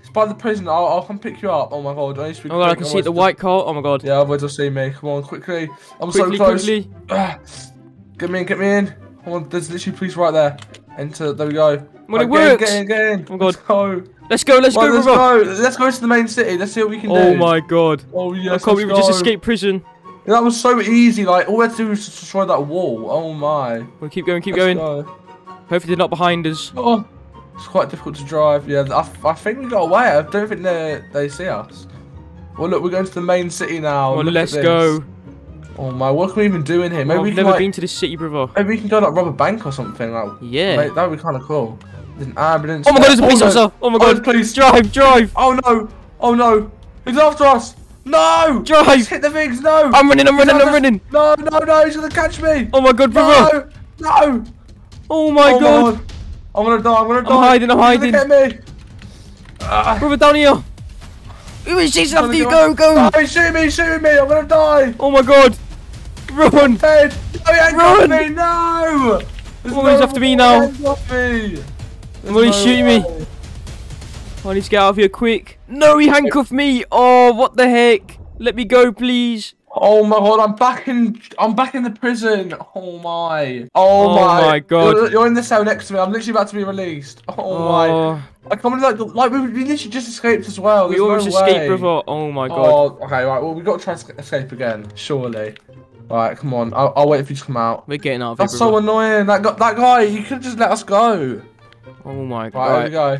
It's by the prison. I'll, I'll come pick you up. Oh my god. I need to be Oh god, I can see the white car. Oh my god. Yeah, otherwise they'll see me. Come on, quickly. I'm quickly, so close. quickly. Ah, get me in, get me in. Come on, there's literally police right there. Enter, there we go. Well, it works. Get in, get in, get in. Oh my Let's go. Let's go, let's Right, go, let's go. Let's go to the main city. Let's see what we can oh do. Oh my god. Oh I yes, can't believe we just go. escaped prison. That was so easy. Like all we had to do was destroy that wall. Oh my. We'll keep going, keep Let's going. go. Hopefully they're not behind us. Oh, it's quite difficult to drive. Yeah, I, I think we got away. I don't think they they see us. Well, look, we're going to the main city now. Well, let's go. Oh my, what can we even do in here? Maybe I've we can never like, been to this city, before. maybe we can go like rob a bank or something. Like, Yeah. mate, that would be kind of cool. There's an ambulance. Oh my god, there's a police no. officer! Oh my Oh, god, please. drive, drive, Oh no! Oh no! He's after us! No! drive! He's hit the things! No! I'm running, I'm He's running, I'm running! No! No! No! He's gonna catch me! Oh my god, brother! No! No! Oh my oh god! my god! I'm gonna die! I'm gonna die! hiding, I'm He's gonna get me! Ah, Brother, down here! Who is chasing after you? go- Go, go! No! He's shooting me! He's shooting me! I'm gonna die! Oh my god! Run! Oh, ain't Run! me! No! There's Oh, he's no after me now. me! There's he's no shooting me. way. I need to get out of here quick. No, he handcuffed me! Oh, what the heck? Let me go, please. Oh my god, I'm back in I'm back in the prison. Oh my. Oh, Oh my. my God. You're, you're in the cell next to me. I'm literally about to be released. Oh, oh. my. Oh, I can't believe like like we, we literally just escaped as well. we almost no escaped, brother. Oh my oh, god. Oh, okay, right. Well, we got to try to escape again, surely. Right, come on. I'll, I'll wait for you to come out. We're getting out of here, That's so annoying. That guy, that guy, you could just let us go. Oh my god. there we Right, go.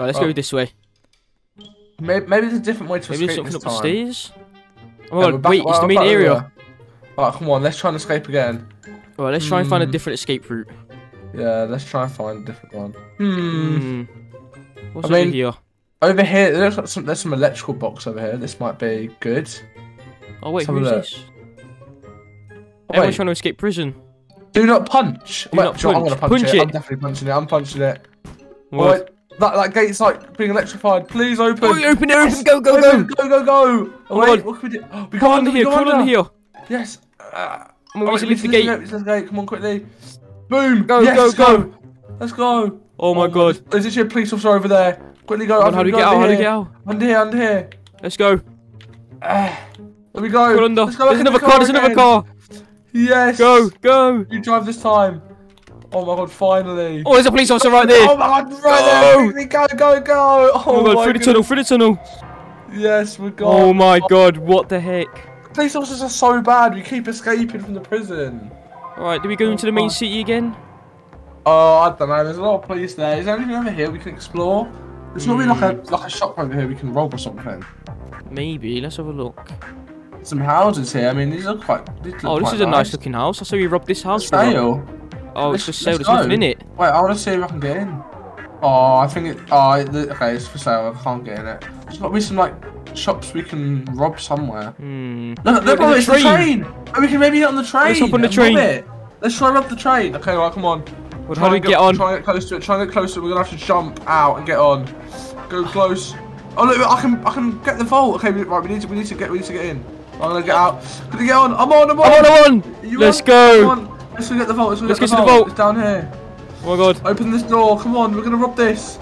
right let's Oh. go this way. Maybe, maybe there's a different way to Maybe escape something this up the stairs? Oh Yeah, we're god, back- wait, it's the main area. over. Right, come on. Let's try and escape again. Alright, let's try and find a Hmm. different escape route. Yeah, let's try and find a different one. Hmm. Hmm. What's I over mean- here? Over here, there's some, there's some electrical box over here. This might be good. Oh wait, who's this? Oh, Everyone's trying to escape prison. do not punch. Do wait, not sure, I'm gonna punch, Punch it. it. I'm definitely punching it. I'm punching it. What? Wait, that that gate's like being electrified. Please open. Oh, open it, Yes, open, go, go, go! open, go, go, go. Oh wait, what can we do? we Crawl under here, crawl under here! Yes. Uh, I'm going oh, lift the gate. This is the gate. Come on, quickly. Boom. Go, yes, go, let's go. Let's go. Oh my god. There's actually a police officer over there. Quickly go. On, how do we get out? under How do here. get out? Under here, under here. Let's go. Ah, there we go. Let's go There's another car, there's another car. Yes. Go, go. You drive this time. Oh my god, finally. Oh, there's a police officer right there. Oh my god, right Go. there. Go, go, go. Oh, Oh my god, through the tunnel, through the tunnel. Yes, we're gone. Oh my god, what the heck? Police officers are so bad. We keep escaping from the prison. Alright, do we go into the main city again? Oh, I don't know. There's a lot of police there. Is there anything over here we can explore? There's not really like a Hmm. like a shop over here we can rob or something. Maybe, let's have a look. Some houses here. I mean, these are quite. These look Oh, this is a nice looking house. I saw you robbed this house. It's sale. Oh, it's for sale. There's nothing in it. Wait, I want to see if I can get in. Oh, I think it. Oh, the, okay, it's for sale. I can't get in it. There's got to be some like shops we can rob somewhere. Hmm. Look, look, Look it's the train. train. Oh, we can maybe get on the train. Let's hop on the train. rob it. Let's try and rob the train. Okay, right, come on. Well, how do we and get on? Try and get close to it. Try and get close to it. We're gonna have to jump out and get on. Go close. Oh look, I can I can get the vault. Okay, right, we need to we need to get we need to get in. I'm gonna get out. Gonna get on. I'm on. I'm on. I'm on, I'm on. You Let's on? go. Come on. Let's go get the vault. Let's Let's get, get the, to the vault. It's down here. Oh my god. Open this door. Come on. We're gonna rob this.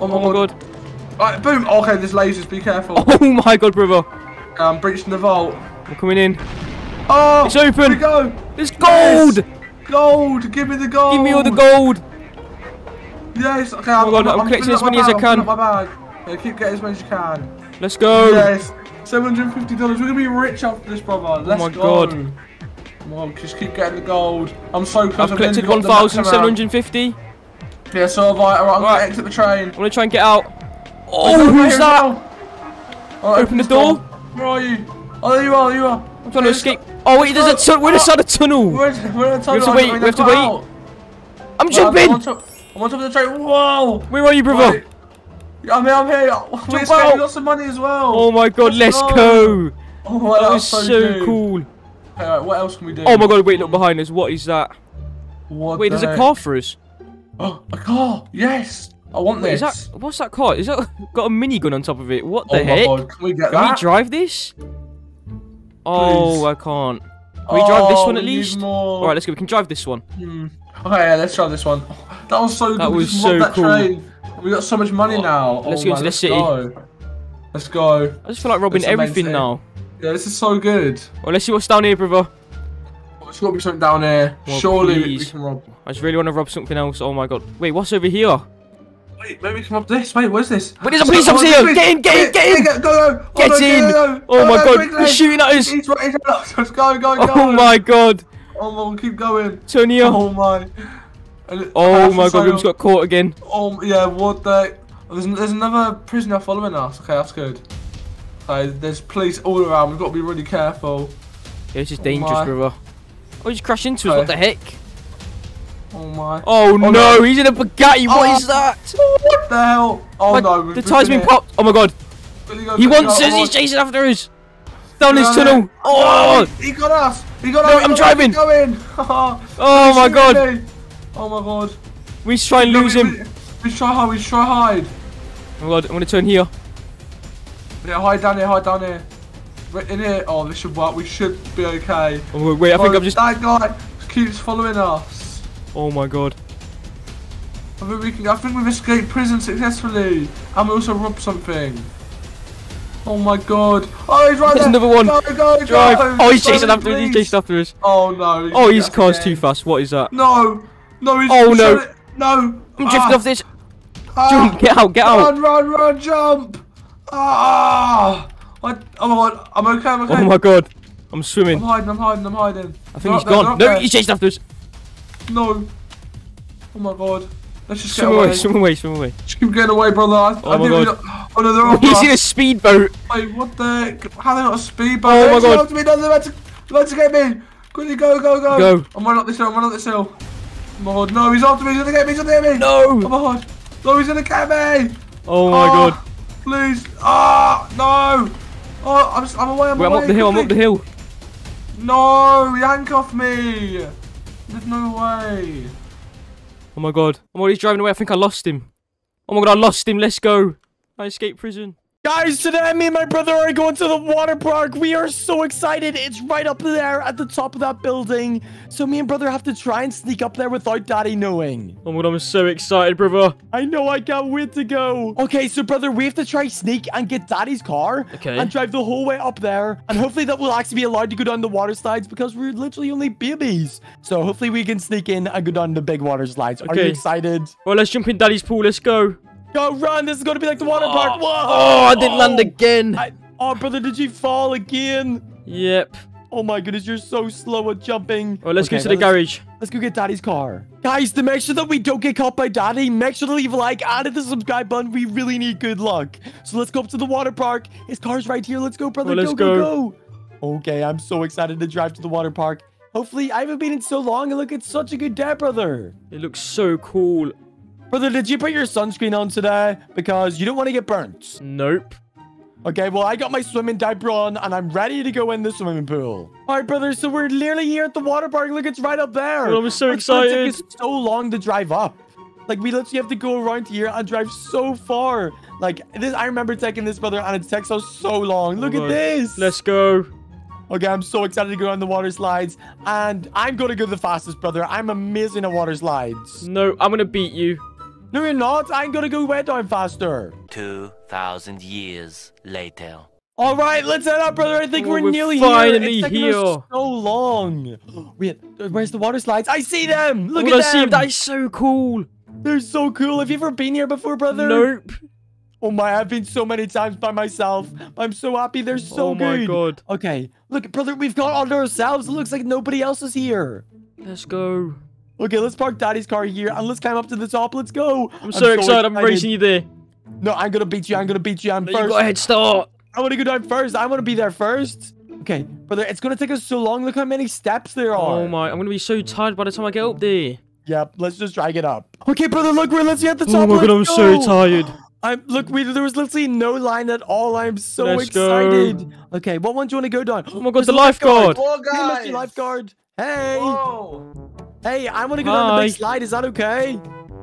Oh my, Oh my god. god. Right, boom. Okay, there's lasers. Be careful. Oh my god, brother. I'm breaching the vault. I'm coming in. Oh, It's open. Here we go. There's gold. Yes. Gold. Give me the gold. Give me all the gold. Yes. Okay. Oh my God, I'm collecting filling as many as I bag, I'm can. my bag. Yeah, keep getting as many as you can. Let's go. Yes. Seven hundred fifty dollars. We're gonna be rich after this, brother. Oh Let's Oh my go. God. Come on, just keep getting the gold. I'm so close. I've collected 1,750. Yeah, so have I. Alright, I'm Right. gonna exit the train. I'm gonna try and get out. There's Oh, oh who's that? well. Alright, Open the this door. Where are you? Oh, there you are. There you are. I'm trying to escape. Oh wait, there's a tunnel. We're inside a tunnel. We're, we're in a tunnel. to wait. We have to wait. Out. I'm Right, I'm on jumping. top. I'm on top of the train. Whoa. Where are you, brother? Right. I'm here. I'm here. We escaped. out. We got some money as well. Oh my god, let's Let's go. Oh, my, That that was so good. cool. Okay, alright, what else can we do? Oh my god, wait, look behind us. What is that? What Wait, the there's a car for us. Oh, a car. Yes. I want Wait, this. is that what's that car? Is that got a minigun on top of it? What the oh heck? god. Can we get Can we drive this? Oh, Please. I can't. Can we drive this one at least? more. All right, let's go. We can drive this one. Hmm. Okay, yeah, let's drive this one. That was so good. That we was so that cool. Train. We got so much money Oh, now. let's oh, go man, into the let's city. Go. Let's go. I just feel like robbing everything amazing. now. Yeah, this is so good. Well, let's see what's down here, brother. There's got to be something down here. Well, Surely we- we can rob. I just really want to rob something else. Oh my god. Wait, what's over here? Wait, maybe we can rob this. Wait, where's this? Wait, there's a police officer here. Get in, get in, get in. Go, go. Get oh, in. Go, go. Oh my go, god, they're shooting at us. He's right, he's right. Let's go, go, oh go. Oh my god. Oh my, keep going. Turn here. Oh my. Oh my god, we just got caught again. Oh yeah, what the? There's, there's another prisoner following us. Okay, that's good. Okay, there's police all around. We've got to be really careful. Yeah, this is Oh dangerous, my. brother. Oh, he's crashed into us. What the heck? Oh my. Oh, oh, no, no. he's in a Bugatti. What Oh. is that? What the hell? Oh My- no. the tire's been popped. Oh my god. Go, He wants us. Oh, He's chasing after us. Down this tunnel. Oh. He got us. He got No, us. I'm He got us. driving. Going. Oh my god. Oh my god. We should try and lose him. We, we try hide. We try hide. Oh my god, I'm gonna turn here. Yeah, hide down here. Hide down here. Right in here. Oh, this should work. We should be okay. Oh my god, wait, I think Oh, I'm just. That guy keeps following us. Oh my god. I think we can. I think we've escaped prison successfully, and we also robbed something. Oh my god! Oh, he's right There's there. another one. Go, go, Drive. go. Oh, he's chasing after us. He's chasing after us. Oh no! Oh, his his car's too fast. What is that? No, no, he's. Oh, no. No. I'm drifting Ah, off this. ah, Jump, get out, get out. Run, run, run, jump! Ah! I, oh my god! I'm okay. I'm okay. Oh my god. I'm swimming. I'm hiding. I'm hiding. I'm hiding. I think They're he's up there, gone. No, there. he's chasing after us. No. Oh my god. Let's just get Swim away. away, swim away, swim away. Just keep getting away, brother. I, Oh I my God. Oh no, they're on He's in a speedboat. Wait, what the heck? How they got a speedboat? Oh They're my God. after Me. No, they're about to, they're about to get me. Quickly, go, go, go. Go. I'm running up this hill. I'm running up this hill. Oh god, no, he's after me. He's gonna get me. He's gonna get me. Oh No. my god. No, he's gonna get me. Oh my Ah, god. Please. Ah, no. Oh, I'm, I'm away. I'm Wait, I'm up the hill, I'm up the hill. No, he handcuffed me. There's no way. Oh my god. Oh my god, he's driving away. I think I lost him. Oh my god, I lost him. Let's go. I escaped prison. Guys, today me and my brother are going to the water park. We are so excited. It's right up there at the top of that building. So me and brother have to try and sneak up there without daddy knowing. Oh my god, I'm so excited, brother. I know I can't wait to go. Okay, so brother, we have to try sneak and get daddy's car. Okay. And drive the whole way up there. And hopefully that will actually be allowed to go down the water slides because we're literally only babies. So hopefully we can sneak in and go down the big water slides. Are you excited? Well, let's jump in Daddy's pool. Let's go. Go run. This is going to be like the water park. Whoa. Oh, I didn't land oh, again. I, oh, brother, did you fall again? Yep. Oh my goodness, you're so slow at jumping. Well, let's Okay, go to the garage. Let's go get Daddy's car. Guys, to make sure that we don't get caught by Daddy, make sure to leave a like and hit the subscribe button. We really need good luck. So let's go up to the water park. His car's right here. Let's go, brother. Well, let's go, go, go. go. Okay, I'm so excited to drive to the water park. Hopefully, I haven't been in so long, and look, it's such a good day, brother. It looks so cool. Brother, did you put your sunscreen on today? Because you don't want to get burnt. Nope. Okay, well, I got my swimming diaper on, and I'm ready to go in the swimming pool. All right, brother, so we're nearly here at the water park. Look, it's right up there. Oh, I'm so take excited. us so long to drive up. Like, we literally have to go around here and drive so far. Like, this, I remember taking this, brother, and it takes us so long. Look at Right. this. Let's go. Okay, I'm so excited to go on the water slides, and I'm gonna go the fastest, brother. I'm amazing at water slides. No, I'm gonna beat you. No, you're not. I'm gonna go way down faster. 2,000 years later. All right, let's head up, brother. I think Oh, we're, we're nearly finally here. It's here. so long. Wait, uh, where's the water slides? I see them. Look Well, at I see them. that is so cool. They're so cool. Have you ever been here before, brother? Nope. Oh my, I've been so many times by myself. I'm so happy. They're so oh good. my god. Okay, look, brother, we've got all to ourselves. It looks like nobody else is here. Let's go. Okay, let's park Daddy's car here and let's climb up to the top. Let's go. I'm so, excited. I'm racing you there. No, I'm gonna beat you. I'm gonna beat you. I'm No, you first. got a head start. I want to go down first. I want to be there first. Okay, brother, it's gonna take us so long. Look how many steps there oh are. Oh my, I'm gonna be so tired by the time I get up there. Yep, let's just drag it up. Okay, brother, look, we're let's at the oh top. Oh my god, I'm let's so tired. I'm look, we there was literally no line at all. I'm so Let's go. Okay, what one do you want to go down? Oh my god, Mr. the lifeguard. Whoa, Hey, guys! Mr. Lifeguard. Hey, Whoa! Hey, I want to go down the Hi. big slide. Is that okay?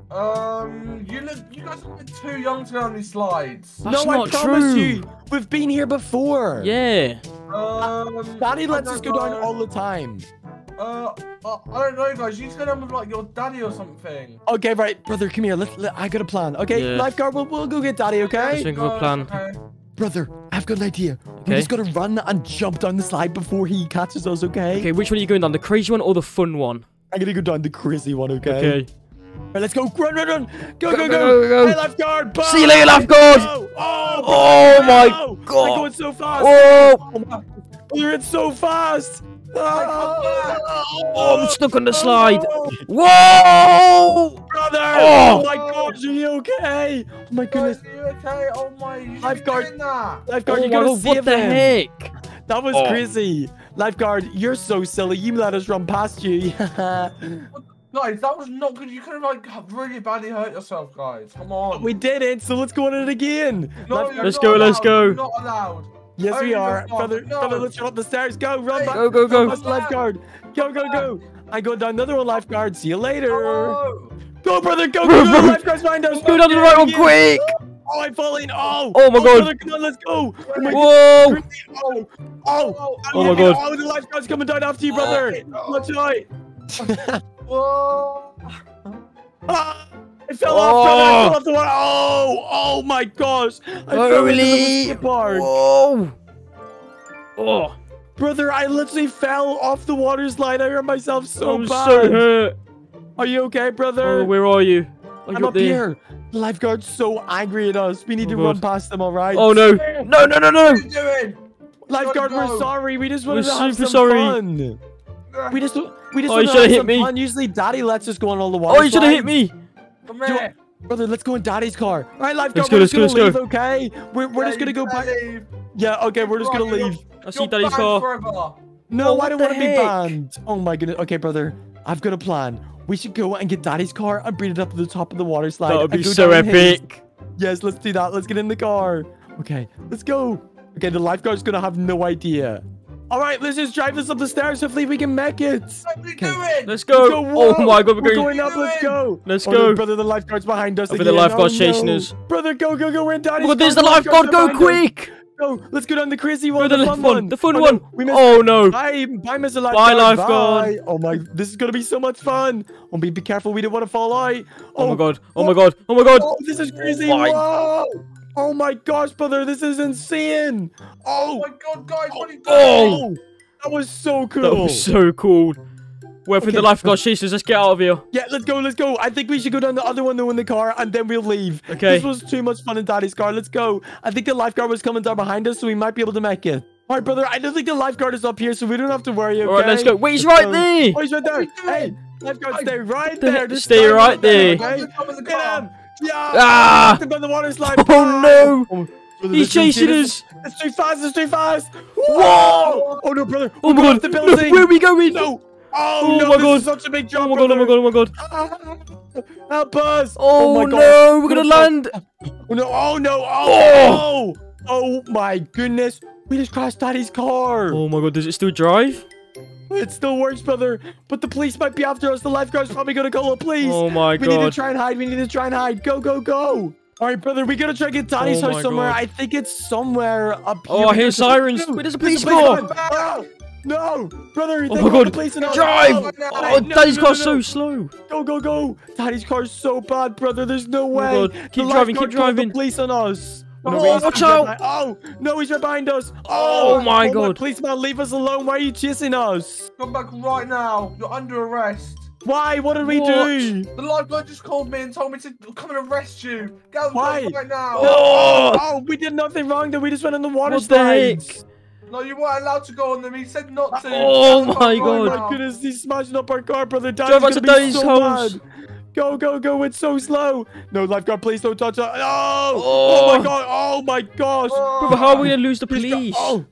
Um, you look, you guys are too young to go on these slides. That's no, not I promise true. you, we've been here before. Yeah. Um, Daddy lets us don't go down all the time. Uh, uh, I don't know, guys. You need to go down with like your daddy or something. Okay, right, brother, come here. Let, let- I got a plan. Okay, Yeah. lifeguard, we'll, we'll go get Daddy. Let's Okay, think of a plan. Okay. brother, I've got an idea. Okay. We Okay. just gotta run and jump down the slide before he catches us. Okay. Okay, which one are you going down? The crazy one or the fun one? I'm gonna go down the crazy one. Okay. Okay. Right, let's go. Run, run, run. Go, go, go. Go, go, go, go. Hey, lifeguard. Bye. See you later, lifeguard. Oh, oh, Oh my no. God. They're going so fast. Oh, You're in so fast. Ah. oh, I'm stuck on the slide. No. Whoa! Brother. Oh. Oh. my god, are you okay? Oh my goodness. Guys, are you okay? Oh my, Lifeguard. that. Lifeguard, Oh you gotta god, save what the them. heck? That was Oh. crazy. Lifeguard, you're so silly. You let us run past you. Guys, that was not good. You could have like really badly hurt yourself, guys. Come on. we did it, so let's go on it again. No, Lifeguard- you're Let's not go, let's allowed. go. You're not allowed. Yes, we are. Brother, no. brother, let's run up the stairs. Go, run Hey, back. Go, go, go. Past lifeguard. Go, go, go. I go down another one, lifeguard. See you later. Oh. Go, brother, go, go, go. The lifeguard's behind us. Go down to the right one, Yeah. quick! Oh, I'm falling. Oh. Oh my God. Brother, come on, let's go. Oh my Whoa! God. Oh, oh, Oh my God. Oh, the lifeguard's coming down after you, brother. Oh. Watch out. Whoa. Ah, I fell off, brother. I Oh. fell off the water. Oh, oh my gosh. I fell into the skate park. Whoa! Oh, Brother, I literally fell off the water slide. I hurt myself so I'm bad. so hurt. Are you okay, brother? Oh, where are you? Oh, I'm up there. here. The lifeguard's so angry at us. We need Oh, to God. run past them, all right? Oh no! No, no, no, no! What are you doing? Lifeguard, we're sorry. We just wanted We're to have super some sorry. fun. We just, we just Oh, wanted you to should've hit some me. fun. Usually, Daddy lets us go on all the water Oh, you should have hit me! Come Do here. Brother, let's go in Daddy's car. All right, lifeguard, Let's go, we're let's just go, gonna let's leave, okay? We're, we're Yeah, just gonna go back. leave. Yeah, okay, we're just gonna leave. I see Daddy's car. Forever. No, Oh, I don't want to be banned. Oh my goodness. Okay, brother, I've got a plan. We should go and get Daddy's car and bring it up to the top of the water slide. That would be so epic. Yes, let's do that. Let's get in the car. Okay, let's go. Okay, the lifeguard's gonna have no idea. All right, let's just drive this up the stairs. Hopefully, we can make it. What are you Okay. doing? Let's go! Let's go. Oh my god, we're We're going. going up. Let's go. Let's Oh, go. no, brother, the lifeguard's behind us. Oh, I think the again. lifeguard's Oh, chasing us. Brother, go, go, go. We're in Daddy's Oh there's the lifeguard! Go behind us. Quick! Go. Let's go down the crazy one. Go the the fun fun one. the fun Oh, no, one. we missed Oh no! Bye, bye, Mr. Lifeguard. lifeguard. Bye. Oh my, this is gonna be so much fun. Oh, be, be careful, we don't want to fall out. Oh my oh, god! Oh, oh my god! Oh my god! Oh, this is oh crazy. my- Whoa. Oh my gosh, brother, this is insane. Oh Oh, my god, guys, what are you doing? Oh! that was so cool. That was so cool. Wait for Okay. the lifeguard chasers. Let's get out of here. Yeah, let's go, let's go. I think we should go down the other one though in the car and then we'll leave. Okay. This was too much fun in Daddy's car. Let's go. I think the lifeguard was coming down behind us, so we might be able to make it. All right, brother. I don't think the lifeguard is up here, so we don't have to worry. Okay? All right, let's go. Wait, he's Let's right go. there. Oh, he's right there. are you doing? Hey, lifeguard, stay right the there. heck? Just Stay stand right there. Okay? The Get him. Yeah. Ah! Knocked him down the water slide. Oh Bye. no! Oh, Brother, He's chasing us. It's too fast. It's too fast. Whoa! Oh no, brother. Oh We're my god. off The No, where are we going? No. Oh, Oh no, my God. is such a big jump! Oh my oh god, oh my god, oh my god. Help us. Oh, oh my God. no, we're gonna land. Oh no, oh no, oh, oh, oh my goodness. We just crashed Daddy's car. Oh my god, does it still drive? It still works, brother. But the police might be after us. The lifeguard's probably gonna call the police. Oh my god! we need to try and hide. We need to try and hide. Go, go, go. All right, brother. We gotta try and get Daddy's Oh house somewhere. God. I think it's somewhere up here. Oh, I hear sirens. Wait, there's a police car. Ah! Coming. Oh, no, brother. Oh they my called god. The police and all- Drive. Oh, no. Oh, No, Daddy's no, no, car's no. so slow. Go, go, go. Daddy's car's so bad, brother. There's no Oh way. my God. The Keep driving, keep driving. The police on us. Oh, watch right out. behind- Oh, no, he's right behind us. Oh, oh my oh my God. Policeman, leave us alone. Why are you chasing us? Come back right now. You're under arrest. Why? What did we What? do? The lifeguard just called me and told me to come and arrest you. Get out Why? right now. Oh, Oh, we did nothing wrong. Then we just went in the water What the heck? Slides. No, you weren't allowed to go on them. He said not to. Oh Get out my God. Oh my goodness, he's smashing up our car, brother. Daddy's Drive us gonna be Daddy's so house. bad. Go, go, go. It's so slow. No, lifeguard, please don't touch us. Oh, oh, Oh. my oh. god. Oh my gosh. Oh. Brother, how are we gonna lose the police? Oh.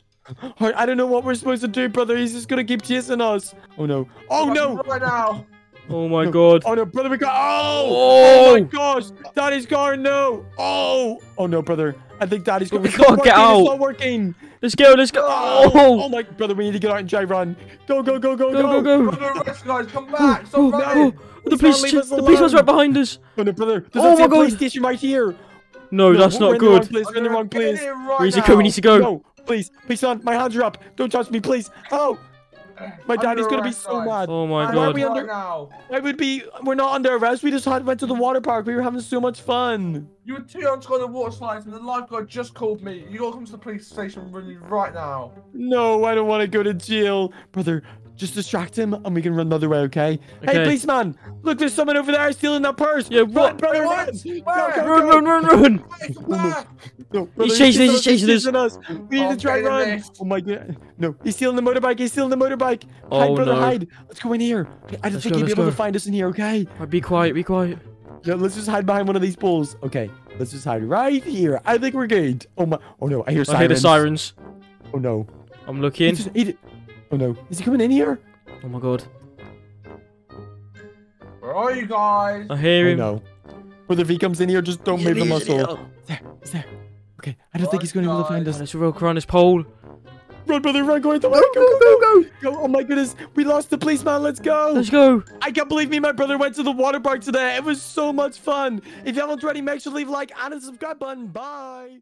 Alright, I don't know what we're supposed to do, brother. He's just gonna keep chasing us. Oh no. Oh no. Right now. Oh my god. Oh no, brother, we got. Oh! Oh. Oh my gosh! Daddy's car, no! Oh! Oh no, brother. I think Daddy's car. We It's not gotta get working, out. It's not working. Let's go, let's go. Oh! Oh Oh, my brother, we need to get out and drive run. Go, go, go, go, go, go, go! go. Under arrest, guys. Come back. Oh, Stop oh, oh running. Oh. the Please police, don't leave us the policeman's alone. right behind us. Oh no, brother. There's Oh a my police God. station right here. No, No, that's we're not in the wrong good. place. We're in the wrong Get place. here right We need to now. go, we need to go. No, please, please, son. My hands are up. Don't touch me, please. Oh, my daddy's gonna be so guys. mad. Oh my Under Why are we under- right now. Why would be? We're not under arrest. We just had went to the water park. We were having so much fun. You were too young to go on the water slides, and the lifeguard just called me. You gotta come to the police station with me right now. No, I don't want to go to jail, brother. Just distract him, and we can run the other way. Okay? Hey, Okay. policeman! Look, there's someone over there stealing that purse. Yeah, run, what? brother! What? Run! Go, go, Run, go. run, run, run. Hey. No, brother, chasing us, he's he's chasing us. We need Oh, to try get run. Oh my god! No, he's stealing the motorbike. He's stealing the motorbike. Oh, hide, brother, no. hide. Let's go in here. I don't Let's think go, he'd be let's able to find us in here. Okay? Alright, be quiet, be quiet. No, let's just hide behind one of these poles. Okay, let's just hide right here. I think we're good. Oh my! Oh no! I hear sirens. I hear the sirens. Oh no! I'm looking. He just ate it. Oh no! Is he coming in here? Oh my god. Where are you guys? I hear Oh him. no! Brother, if he comes in here, just don't move the muscle. There, he's there. Okay, I don't think he's going to be able to find Oh, us. Let's walk around this pole. Run, brother, run! Go the way! Go, go, go, go! Go! Oh my goodness! We lost the policeman. Let's go! Let's go. I can't believe me and my brother went to the water park today. It was so much fun. If you haven't already, make sure to leave a like and a subscribe button. Bye.